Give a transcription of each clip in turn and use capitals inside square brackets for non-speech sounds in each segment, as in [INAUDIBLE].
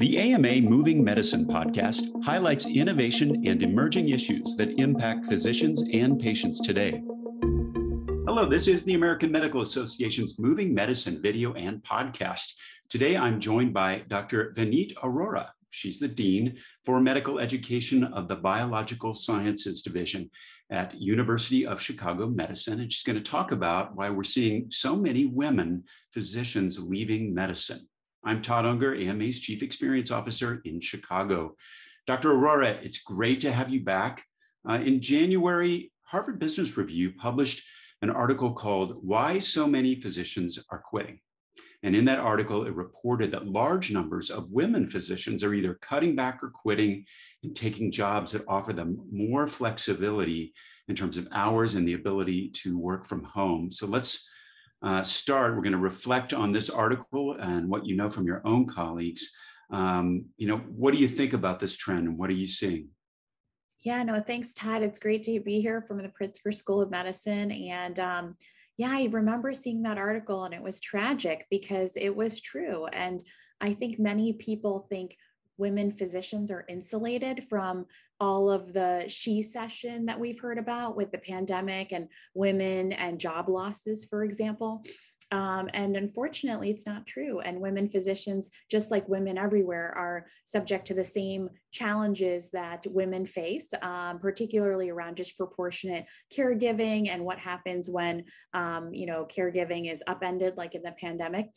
The AMA Moving Medicine podcast highlights innovation and emerging issues that impact physicians and patients today. Hello, this is the American Medical Association's Moving Medicine video and podcast. Today I'm joined by Dr. Vineet Arora. She's the Dean for Medical Education of the Biological Sciences Division at University of Chicago Medicine. And she's going to talk about why we're seeing so many women physicians leaving medicine. I'm Todd Unger, AMA's Chief Experience Officer in Chicago. Dr. Arora, it's great to have you back. Uh, in January, Harvard Business Review published an article called Why So Many Physicians Are Quitting. And in that article, it reported that large numbers of women physicians are either cutting back or quitting and taking jobs that offer them more flexibility in terms of hours and the ability to work from home. So let's uh, start, we're going to reflect on this article and what you know from your own colleagues. Um, you know, what do you think about this trend and what are you seeing? Yeah, no, thanks, Todd. It's great to be here from the Pritzker School of Medicine. And um, yeah, I remember seeing that article and it was tragic because it was true. And I think many people think women physicians are insulated from all of the shecession that we've heard about with the pandemic and women and job losses, for example. Um, and unfortunately, it's not true. And women physicians, just like women everywhere, are subject to the same challenges that women face, um, particularly around disproportionate caregiving and what happens when, um, you know, caregiving is upended, like in the pandemic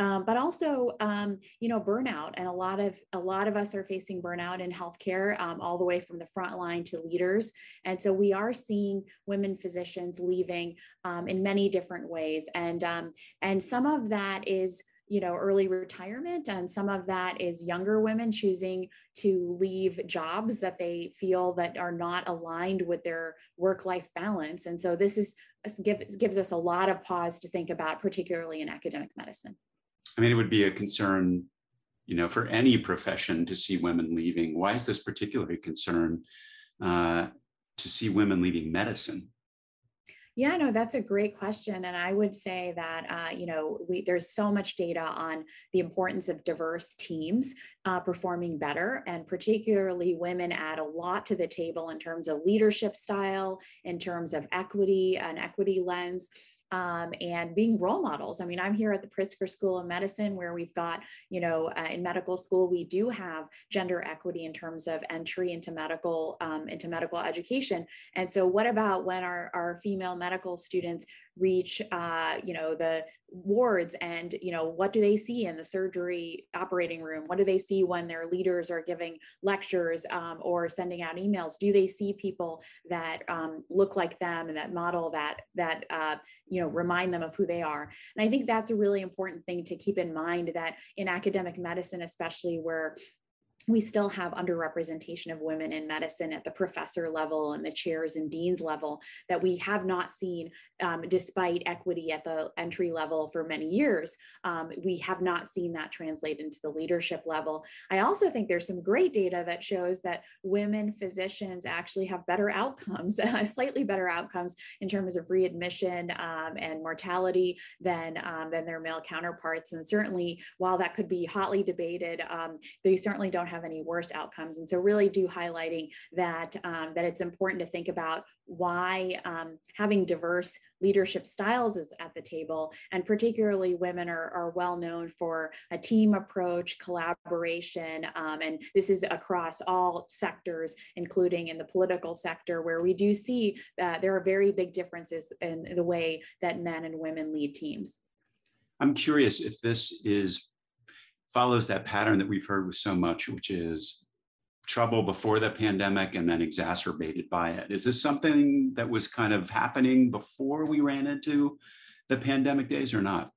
um, but also um, you know burnout and a lot of a lot of us are facing burnout in healthcare um, all the way from the front line to leaders. And so we are seeing women physicians leaving um, in many different ways. And um, and some of that is you know early retirement and some of that is younger women choosing to leave jobs that they feel that are not aligned with their work life balance. And so this is gives, gives us a lot of pause to think about particularly in academic medicine I mean, it would be a concern, you know, for any profession to see women leaving. Why is this particularly a concern uh, to see women leaving medicine? Yeah, no, that's a great question. And I would say that, uh, you know, we, there's so much data on the importance of diverse teams uh, performing better. And particularly women add a lot to the table in terms of leadership style, in terms of equity, an equity lens um, and being role models. I mean, I'm here at the Pritzker School of Medicine where we've got, you know, uh, in medical school, we do have gender equity in terms of entry into medical, um, into medical education. And so what about when our, our female medical students reach, uh, you know, the wards and you know what do they see in the surgery operating room? What do they see when their leaders are giving lectures um, or sending out emails? Do they see people that um, look like them and that model that that uh, you know remind them of who they are? And i think that's a really important thing to keep in mind that in academic medicine especially where we still have underrepresentation of women in medicine at the professor level and the chairs and deans level that we have not seen um, despite equity at the entry level for many years. Um, we have not seen that translate into the leadership level. I also think there's some great data that shows that women physicians actually have better outcomes, [LAUGHS] slightly better outcomes in terms of readmission um, and mortality than, um, than their male counterparts. And certainly, while that could be hotly debated, um, they certainly don't have any worse outcomes. And so really do highlighting that, um, that it's important to think about why um, having diverse leadership styles is at the table. And particularly women are, are well known for a team approach, collaboration, um, and this is across all sectors, including in the political sector, where we do see that there are very big differences in the way that men and women lead teams. I'm curious if this is follows that pattern that we've heard with so much, which is trouble before the pandemic and then exacerbated by it. Is this something that was kind of happening before we ran into the pandemic days or not?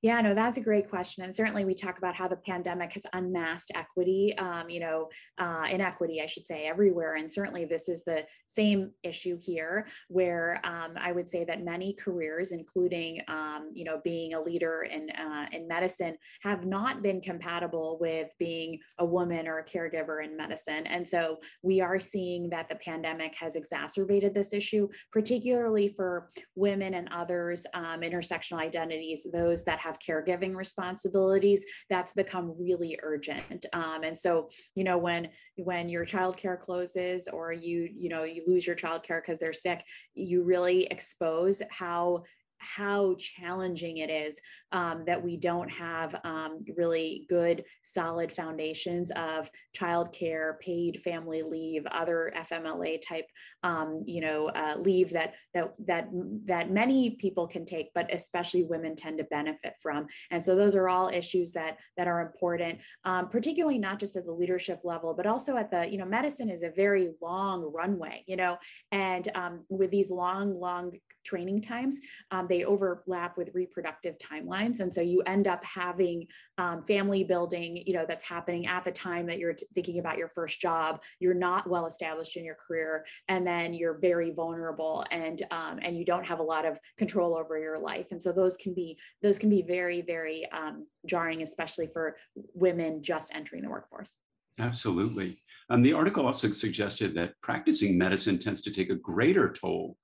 Yeah, no, that's a great question. And certainly we talk about how the pandemic has unmasked equity, um, you know, uh, inequity, I should say, everywhere. And certainly this is the same issue here, where um, I would say that many careers, including, um, you know, being a leader in, uh, in medicine, have not been compatible with being a woman or a caregiver in medicine. And so we are seeing that the pandemic has exacerbated this issue, particularly for women and others, um, intersectional identities, those that have caregiving responsibilities, that's become really urgent. Um, and so, you know, when when your childcare closes or you, you know, you lose your childcare because they're sick, you really expose how how challenging it is um, that we don't have um, really good, solid foundations of childcare, paid family leave, other FMLA type, um, you know, uh, leave that that that that many people can take, but especially women tend to benefit from. And so those are all issues that that are important, um, particularly not just at the leadership level, but also at the you know, medicine is a very long runway, you know, and um, with these long, long training times, um, they overlap with reproductive timelines. And so you end up having um, family building, you know, that's happening at the time that you're thinking about your first job. You're not well established in your career, and then you're very vulnerable, and um, and you don't have a lot of control over your life. And so those can be those can be very very um, jarring, especially for women just entering the workforce. Absolutely. Um, the article also suggested that practicing medicine tends to take a greater toll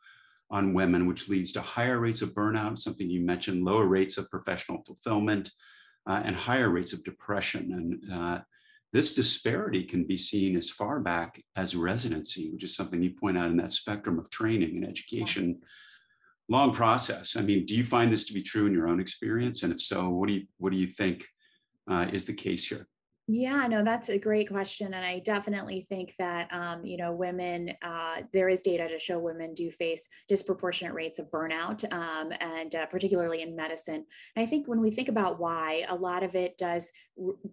on women, which leads to higher rates of burnout, something you mentioned, lower rates of professional fulfillment, uh, and higher rates of depression. And uh, this disparity can be seen as far back as residency, which is something you point out in that spectrum of training and education. Long process. I mean, do you find this to be true in your own experience? And if so, what do you what do you think uh, is the case here? Yeah, no, that's a great question. And I definitely think that, um, you know, women, uh, there is data to show women do face disproportionate rates of burnout, um, and uh, particularly in medicine. And I think when we think about why, a lot of it does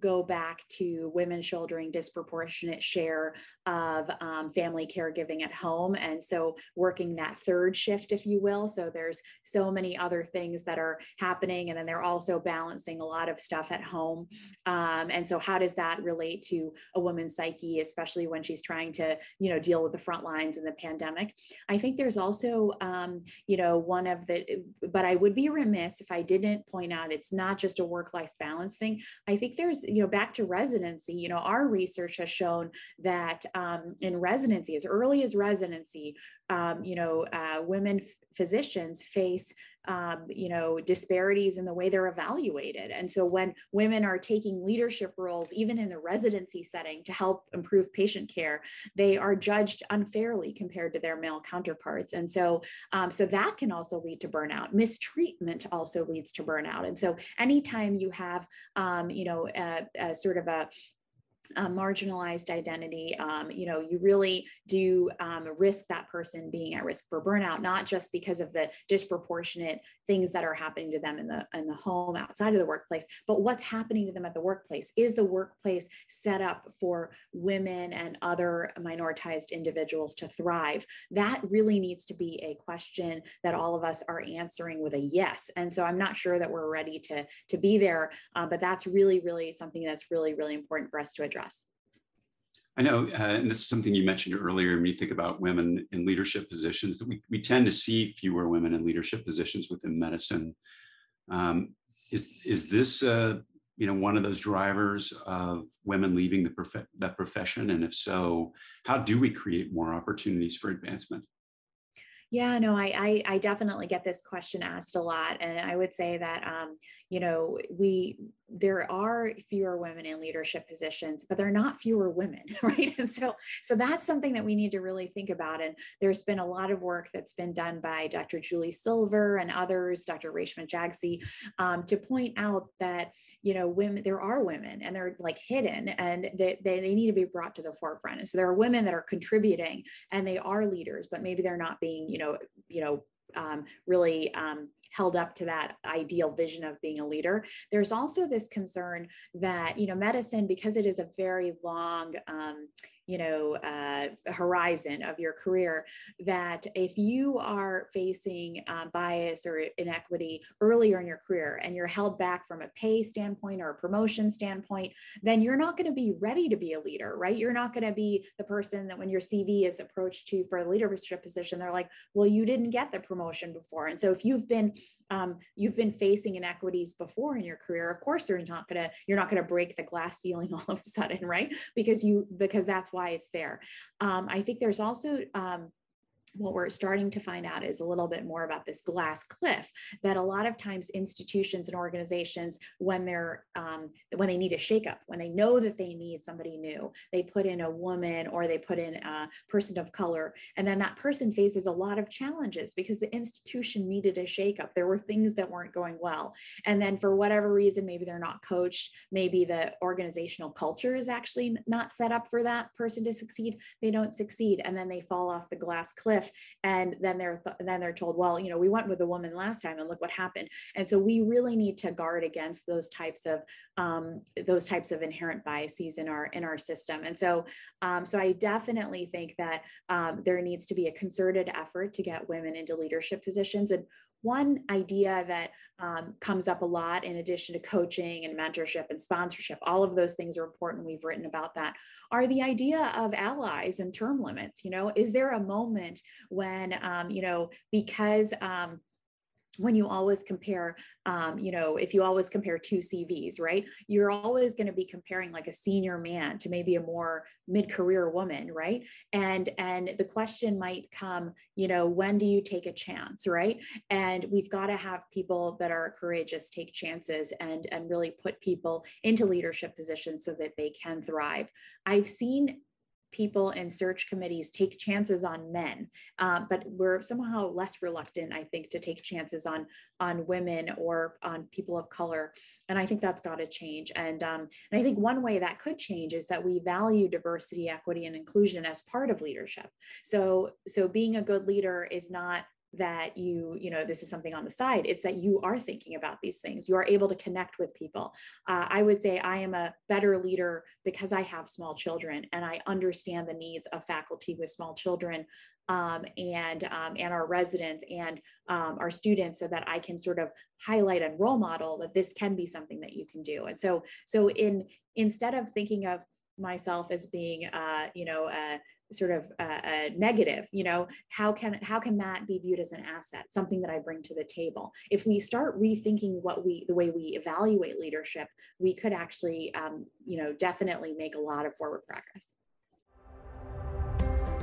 go back to women shouldering disproportionate share of um, family caregiving at home. And so working that third shift, if you will. So there's so many other things that are happening. And then they're also balancing a lot of stuff at home. Um, and so how does that relate to a woman's psyche, especially when she's trying to, you know, deal with the front lines in the pandemic? I think there's also, um, you know, one of the, but I would be remiss if I didn't point out it's not just a work life balance thing. I think there's, you know, back to residency, you know, our research has shown that um, in residency, as early as residency, um, you know, uh, women physicians face um, you know disparities in the way they're evaluated. And so when women are taking leadership roles even in the residency setting to help improve patient care they are judged unfairly compared to their male counterparts. And so um, so that can also lead to burnout. Mistreatment also leads to burnout. And so anytime you have um, you know a, a sort of a a marginalized identity, um, you know, you really do um, risk that person being at risk for burnout, not just because of the disproportionate things that are happening to them in the in the home outside of the workplace, but what's happening to them at the workplace. Is the workplace set up for women and other minoritized individuals to thrive? That really needs to be a question that all of us are answering with a yes. And so I'm not sure that we're ready to to be there, uh, but that's really, really something that's really, really important for us to address address. I know, uh, and this is something you mentioned earlier when you think about women in leadership positions, that we, we tend to see fewer women in leadership positions within medicine. Um, is, is this, uh, you know, one of those drivers of women leaving the prof- that profession? And if so, how do we create more opportunities for advancement? Yeah, no, I, I, I definitely get this question asked a lot, and I would say that um, you know we there are fewer women in leadership positions but there are not fewer women [LAUGHS] right? And so so that's something that we need to really think about. And there's been a lot of work that's been done by dr julie silver and others dr reshma jagsi um, to point out that you know women there are women and they're like hidden and they, they, they need to be brought to the forefront. And so there are women that are contributing and they are leaders but maybe they're not being you know you know um, really um, held up to that ideal vision of being a leader. There's also this concern that, you know, medicine, because it is a very long, um, you know uh, horizon of your career that if you are facing uh, bias or inequity earlier in your career and you're held back from a pay standpoint or a promotion standpoint then you're not going to be ready to be a leader right you're not going to be the person that when your cv is approached to for a leadership position they're like well you didn't get the promotion before and so if you've been um, you've been facing inequities before in your career of course they're not going to you're not going to break the glass ceiling [LAUGHS] all of a sudden right? Because you because that's why it's there. Um, i think there's also um, what we're starting to find out is a little bit more about this glass cliff that a lot of times institutions and organizations when they're um, when they need a shakeup when they know that they need somebody new they put in a woman or they put in a person of color. And then that person faces a lot of challenges because the institution needed a shakeup. There were things that weren't going well. And then for whatever reason maybe they're not coached. Maybe the organizational culture is actually not set up for that person to succeed. They don't succeed. And then they fall off the glass cliff and then they're th- then they're told well you know we went with a woman last time and look what happened. And so we really need to guard against those types of um, those types of inherent biases in our in our system. And so um, so i definitely think that um, there needs to be a concerted effort to get women into leadership positions. And one idea that um, comes up a lot in addition to coaching and mentorship and sponsorship all of those things are important. We've written about that are the idea of allies and term limits. You know is there a moment when um, you know because um, when you always compare um, you know if you always compare two cvs right? You're always going to be comparing like a senior man to maybe a more mid-career woman right? And and the question might come you know when do you take a chance right? And we've got to have people that are courageous take chances and and really put people into leadership positions so that they can thrive. I've seen people in search committees take chances on men, uh, but we're somehow less reluctant, I think, to take chances on on women or on people of color. And I think that's got to change. And um, and I think one way that could change is that we value diversity, equity, and inclusion as part of leadership. So so being a good leader is not that you you know this is something on the side it's that you are thinking about these things you are able to connect with people. Uh, i would say i am a better leader because i have small children and i understand the needs of faculty with small children um, and um, and our residents and um, our students so that i can sort of highlight and role model that this can be something that you can do. And so so in instead of thinking of myself as being uh, you know a sort of a, uh, negative you know how can how can that be viewed as an asset something that i bring to the table? If we start rethinking what we the way we evaluate leadership we could actually um, you know definitely make a lot of forward progress.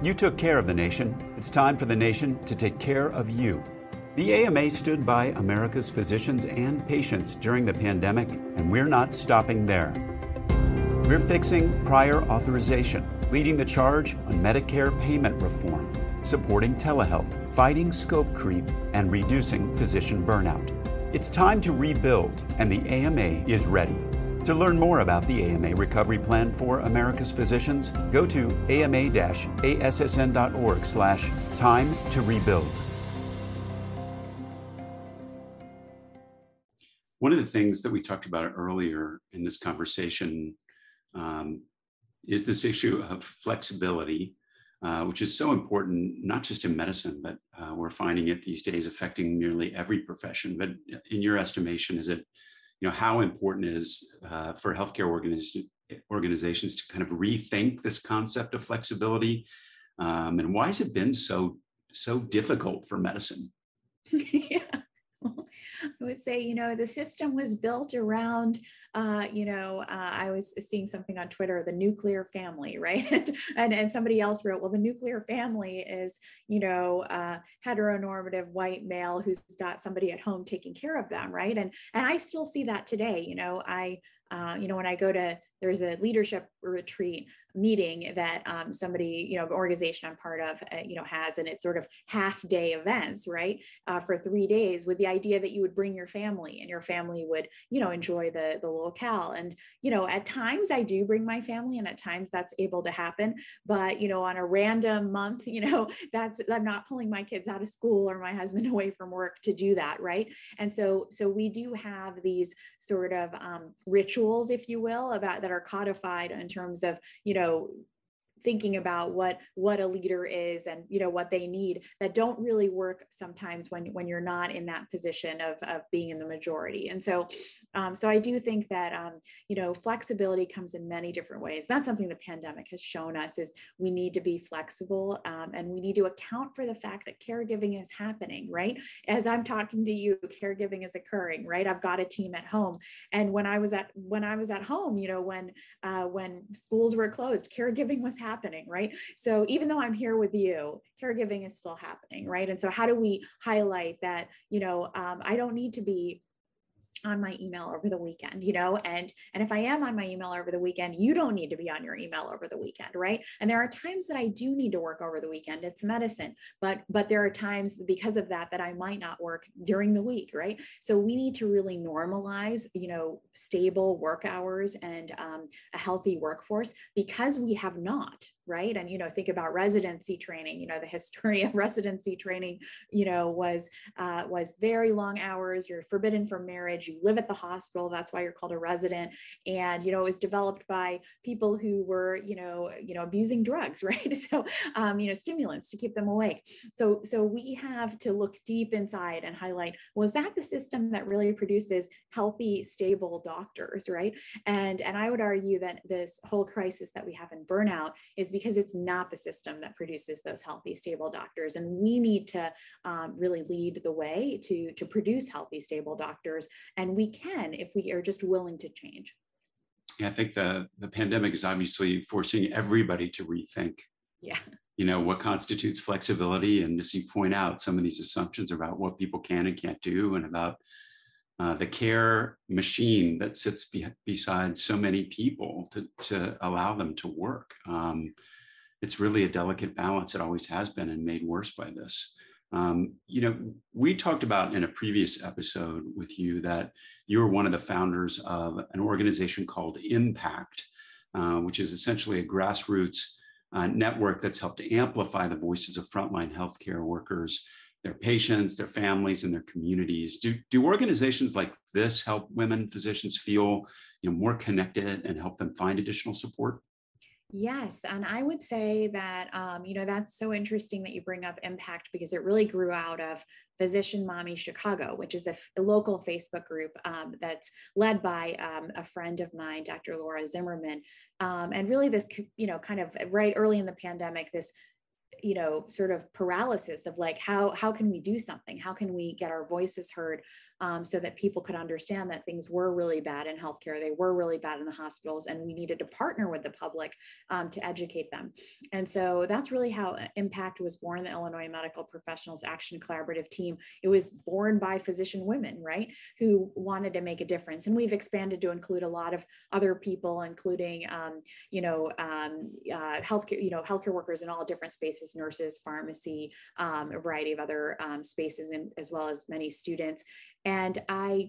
You took care of the nation. It's time for the nation to take care of you. The AMA stood by America's physicians and patients during the pandemic, and we're not stopping there. We're fixing prior authorization leading the charge on Medicare payment reform, supporting telehealth, fighting scope creep, and reducing physician burnout. It's time to rebuild, and the AMA is ready. To learn more about the AMA Recovery Plan for America's Physicians, go to ama-assn.org slash time to rebuild. One of the things that we talked about earlier in this conversation um, is this issue of flexibility, uh, which is so important, not just in medicine, but uh, we're finding it these days affecting nearly every profession. But in your estimation, is it, you know, how important is uh, for healthcare organiz- organizations to kind of rethink this concept of flexibility? Um, and why has it been so so difficult for medicine? [LAUGHS] yeah. I would say, you know, the system was built around uh, you know, uh, I was seeing something on Twitter, the nuclear family, [LAUGHS] right? and, and somebody else wrote, well, the nuclear family is, you know, uh, heteronormative white male who's got somebody at home taking care of them, right? And and I still see that today. You know, I, uh, you know, when I go to there's a leadership retreat meeting that um, somebody, you know, organization I'm part of, uh, you know, has, and it's sort of half day events, right, uh, for three days, with the idea that you would bring your family and your family would, you know, enjoy the the locale. And you know, at times I do bring my family, and at times that's able to happen. But you know, on a random month, you know, [LAUGHS] that's I'm not pulling my kids out of school or my husband [LAUGHS] away from work to do that, right? And so so we do have these sort of um, rituals, if you will, about that are codified in terms of you know know thinking about what what a leader is and you know what they need that don't really work sometimes when when you're not in that position of, of being in the majority. And so um, so i do think that um, you know flexibility comes in many different ways. That's something the pandemic has shown us is we need to be flexible um, and we need to account for the fact that caregiving is happening right? As i'm talking to you caregiving is occurring right? I've got a team at home. And when i was at when i was at home you know when uh, when schools were closed caregiving was happening happening, right? So even though I'm here with you, caregiving is still happening, right? And so how do we highlight that, you know, um, I don't need to be on my email over the weekend you know and and if i am on my email over the weekend you don't need to be on your email over the weekend right? And there are times that i do need to work over the weekend it's medicine but but there are times because of that that i might not work during the week right? So we need to really normalize you know stable work hours and um, a healthy workforce because we have not right? And you know think about residency training you know the history [LAUGHS] of residency training you know was uh, was very long hours you're forbidden from marriage you live at the hospital that's why you're called a resident and you know it was developed by people who were you know you know abusing drugs [LAUGHS] right so um, you know stimulants to keep them awake so so we have to look deep inside and highlight was that the system that really produces healthy stable doctors right and and i would argue that this whole crisis that we have in burnout is because it's not the system that produces those healthy, stable doctors. And we need to um, really lead the way to, to produce healthy, stable doctors. And we can if we are just willing to change. Yeah, I think the, the pandemic is obviously forcing everybody to rethink. Yeah. You know, what constitutes flexibility. And as you point out, some of these assumptions about what people can and can't do and about uh, the care machine that sits be- beside so many people to, to allow them to work. Um, it's really a delicate balance. It always has been and made worse by this. Um, you know, we talked about in a previous episode with you that you were one of the founders of an organization called Impact, uh, which is essentially a grassroots uh, network that's helped to amplify the voices of frontline healthcare workers their patients, their families, and their communities. Do, do organizations like this help women physicians feel you know, more connected and help them find additional support? Yes, and I would say that um, you know that's so interesting that you bring up impact because it really grew out of Physician Mommy Chicago, which is a, local Facebook group um, that's led by um, a friend of mine, Dr. Laura Zimmerman, um, and really this you know kind of right early in the pandemic, this you know sort of paralysis of like how how can we do something how can we get our voices heard um, so that people could understand that things were really bad in healthcare they were really bad in the hospitals and we needed to partner with the public um, to educate them. And so that's really how impact was born the illinois medical professionals action collaborative team. It was born by physician women right who wanted to make a difference. And we've expanded to include a lot of other people including um, you know um, uh, healthcare you know healthcare workers in all different spaces nurses, pharmacy, um, a variety of other um, spaces, and as well as many students. And I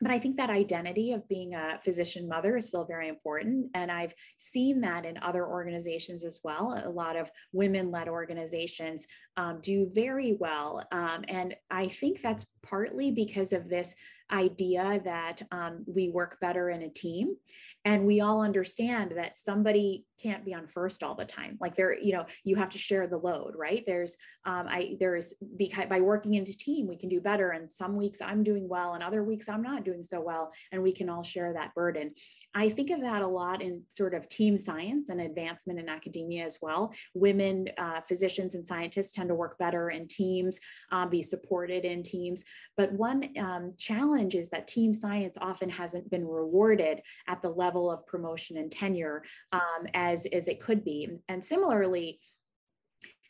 but I think that identity of being a physician mother is still very important. And I've seen that in other organizations as well. A lot of women led organizations um, do very well. Um, and I think that's partly because of this idea that um, we work better in a team and we all understand that somebody can't be on first all the time. Like there you know you have to share the load right? There's um, i there's because by working into team we can do better and some weeks i'm doing well and other weeks i'm not doing so well and we can all share that burden. I think of that a lot in sort of team science and advancement in academia as well. Women uh, physicians and scientists tend to work better in teams um, be supported in teams but one um, challenge is that team science often hasn't been rewarded at the level of promotion and tenure um, as, as it could be. And similarly,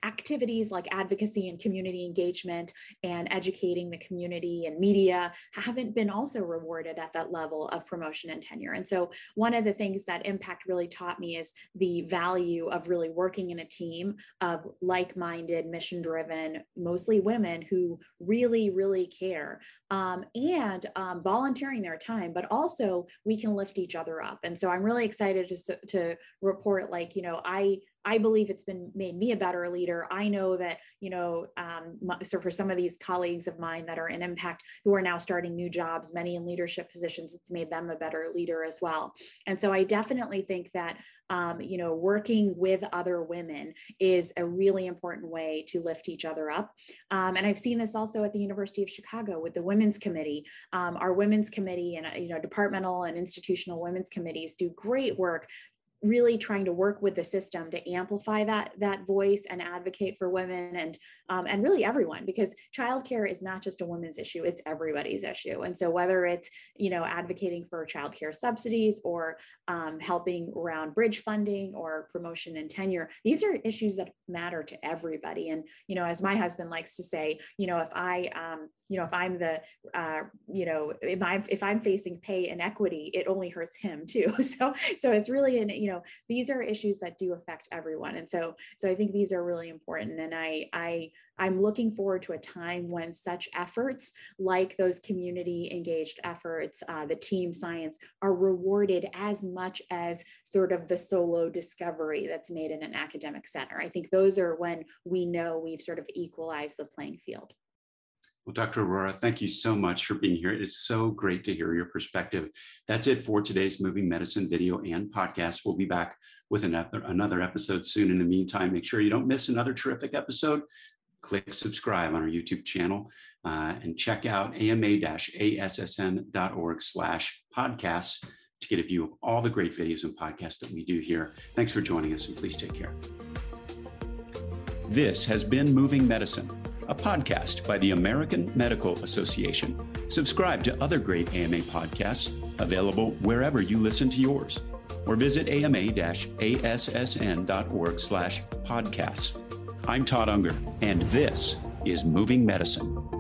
activities like advocacy and community engagement and educating the community and media haven't been also rewarded at that level of promotion and tenure. And so one of the things that impact really taught me is the value of really working in a team of like-minded, mission-driven, mostly women who really, really care um, and um, volunteering their time, but also we can lift each other up. And so I'm really excited to, to report like, you know, I I believe it's been made me a better leader. I know that, you know, um, so for some of these colleagues of mine that are in impact who are now starting new jobs, many in leadership positions, it's made them a better leader as well. And so I definitely think that, um, you know, working with other women is a really important way to lift each other up. Um, and I've seen this also at the University of Chicago with the Women's Committee. Um, our Women's Committee and, you know, departmental and institutional women's committees do great work really trying to work with the system to amplify that that voice and advocate for women and um, and really everyone because childcare is not just a women's issue it's everybody's issue. And so whether it's you know advocating for childcare subsidies or um, helping around bridge funding or promotion and tenure these are issues that matter to everybody. And you know as my husband likes to say you know if i um, you know if i'm the uh, you know if i'm if i'm facing pay inequity it only hurts him too. [LAUGHS] So so it's really an you know these are issues that do affect everyone. And so so i think these are really important. And i i i'm looking forward to a time when such efforts like those community engaged efforts uh, the team science are rewarded as much as sort of the solo discovery that's made in an academic center. I think those are when we know we've sort of equalized the playing field well, Dr. Arora, thank you so much for being here. It's so great to hear your perspective. That's it for today's Moving Medicine video and podcast. We'll be back with another, another episode soon. In the meantime, make sure you don't miss another terrific episode. Click subscribe on our YouTube channel uh, and check out ama-assn.org slash podcasts to get a view of all the great videos and podcasts that we do here. Thanks for joining us and please take care. This has been Moving Medicine a podcast by the American Medical Association. Subscribe to other great AMA podcasts available wherever you listen to yours, or visit ama-assn.org slash podcasts. I'm Todd Unger, and this is Moving Medicine.